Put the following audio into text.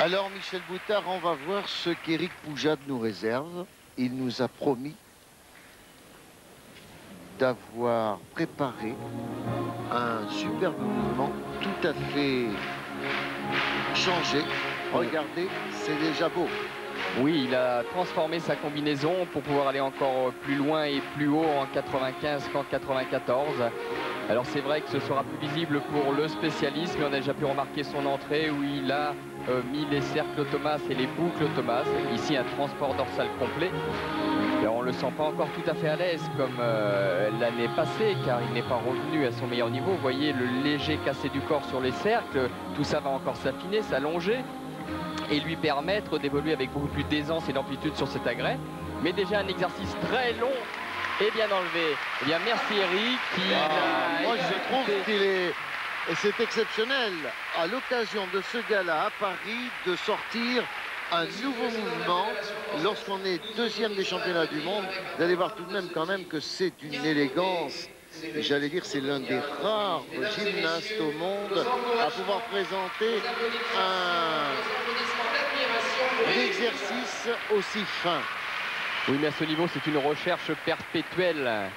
Alors Michel Boutard, on va voir ce qu'Éric Poujade nous réserve. Il nous a promis d'avoir préparé un superbe mouvement tout à fait changé. Regardez, c'est déjà beau. Oui, il a transformé sa combinaison pour pouvoir aller encore plus loin et plus haut en 95 qu'en 94. Alors c'est vrai que ce sera plus visible pour le spécialiste, mais on a déjà pu remarquer son entrée où il a euh, mis les cercles Thomas et les boucles Thomas. Ici un transport dorsal complet. On ne le sent pas encore tout à fait à l'aise comme euh, l'année passée car il n'est pas revenu à son meilleur niveau. Vous voyez le léger cassé du corps sur les cercles, tout ça va encore s'affiner, s'allonger et lui permettre d'évoluer avec beaucoup plus d'aisance et d'amplitude sur cet agrès. Mais déjà un exercice très long et bien enlevé. Eh bien merci Eric qui Ah, moi je trouve qu'il est... Et c'est exceptionnel, à l'occasion de ce gala à Paris, de sortir un nouveau mouvement. Lorsqu'on est deuxième des championnats du monde, vous allez voir tout de même quand même que c'est une élégance. J'allais dire, c'est l'un des rares gymnastes au monde à pouvoir présenter un exercice aussi fin. Oui, mais à ce niveau, c'est une recherche perpétuelle.